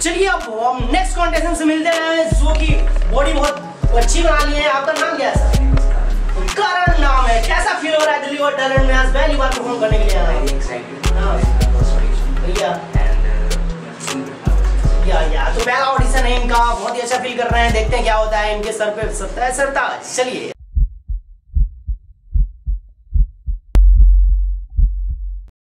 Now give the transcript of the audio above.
चलिए अब हम नेक्स्ट कॉन्टेस्टेंट से मिलते हैं जो कि बॉडी बहुत अच्छी बना ली है आपका नाम क्या है सर करण नाम है कैसा फील हो रहा है दिल्ली और टैलेंट में आज पहली बार परफॉर्म करने के लिए आया भैया या या तो पहला ऑडिशन है इनका बहुत ही अच्छा फील कर रहे हैं देखते हैं क्या होता है इनके सर पे सत्ता है सरताज चलिए